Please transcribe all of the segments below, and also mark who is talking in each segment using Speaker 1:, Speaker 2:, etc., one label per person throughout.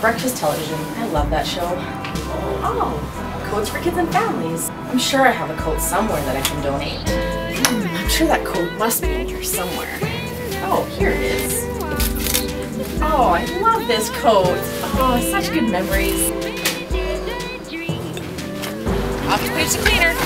Speaker 1: breakfast television. I love that show. Oh, coats for kids and families. I'm sure I have a coat somewhere that I can donate. Hmm, I'm sure that coat must be in here somewhere. Oh, here it is. Oh, I love this coat. Oh, such good memories.
Speaker 2: Occupation cleaner.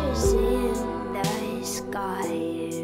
Speaker 2: ashes in the sky.